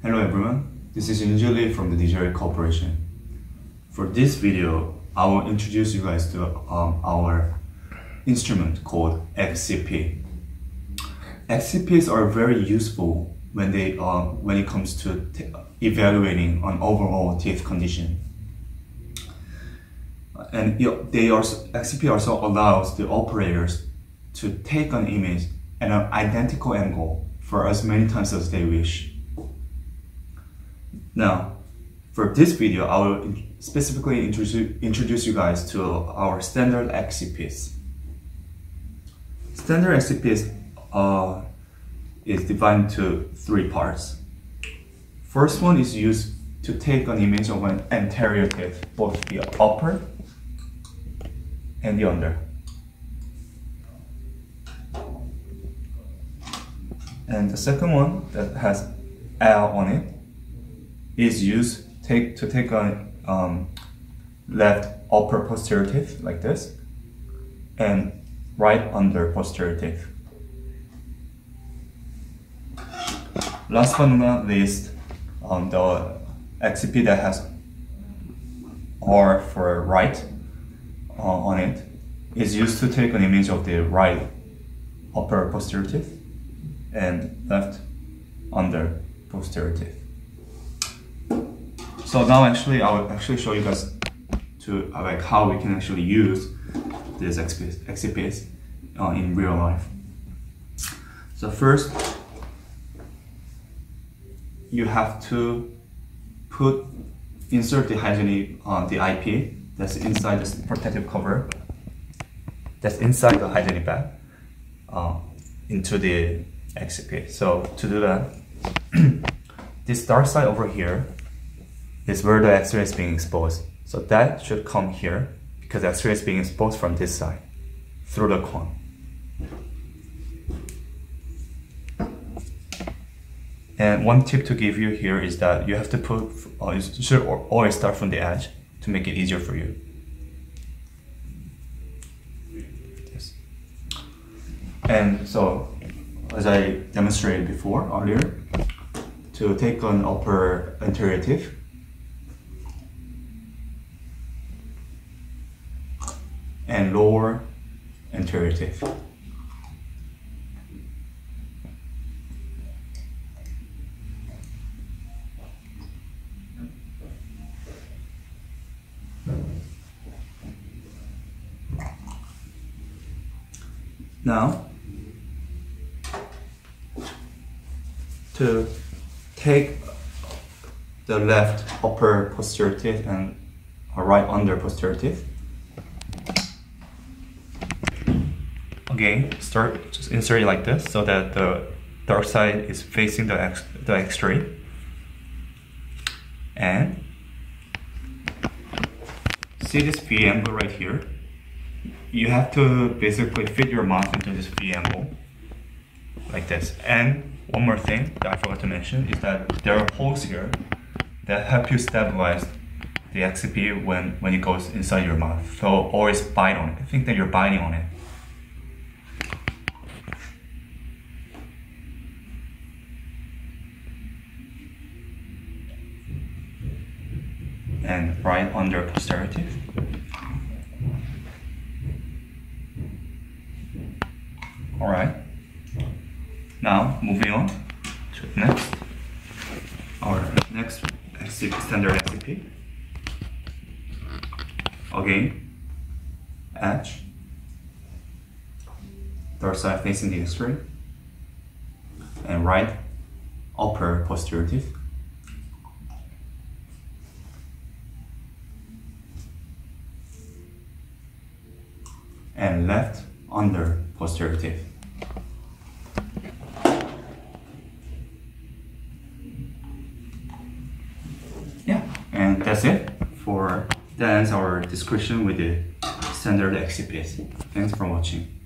Hello everyone, this is Yunjili from the Digiray Corporation. For this video, I will introduce you guys to um, our instrument called XCP. XCPs are very useful when they uh, when it comes to evaluating an overall teeth condition. And they also XCP also allows the operators to take an image at an identical angle for as many times as they wish. Now, for this video, I will specifically introduce, you guys to our standard XCPs. Standard XCPs uh, is divided into three parts. First one is used to take an image of an anterior tooth, both the upper and the under. And the second one that has L on it is used take, to take a um, left upper posterior teeth like this and right under posterior teeth. Last but not least, um, the XCP that has R for right uh, on it is used to take an image of the right upper posterior teeth and left under posterior teeth. So now actually I'll actually show you guys to uh, like how we can actually use these XCPs uh, in real life. So first, you have to put insert the hygienic uh, the IP that's inside this protective cover that's inside the hygienic bag uh, into the XCP. So to do that, this dark side over here is where the X-ray is being exposed. So that should come here because X-ray is being exposed from this side through the cone. And one tip to give you here is that you have to put, uh, you should always start from the edge to make it easier for you. Yes. And so, as I demonstrated before earlier, to take an upper anterior teeth, and lower teeth. Now, to take the left upper posterior teeth and right under posterior teeth, again, start just insert it like this so that the dark side is facing the X, the X-ray. And see this V angle right here? You have to basically fit your mouth into this V angle like this. And one more thing that I forgot to mention is that there are holes here that help you stabilize the XCP when, when it goes inside your mouth. So always bite on it. Think that you're biting on it. And right under posterior Alright. Now moving on to next our next standard XCP. Again, edge, third side facing the X-ray, and right upper posterior teeth. And left under posterior teeth. Yeah, and that's it for that ends our description with the standard XCPs. Thanks for watching.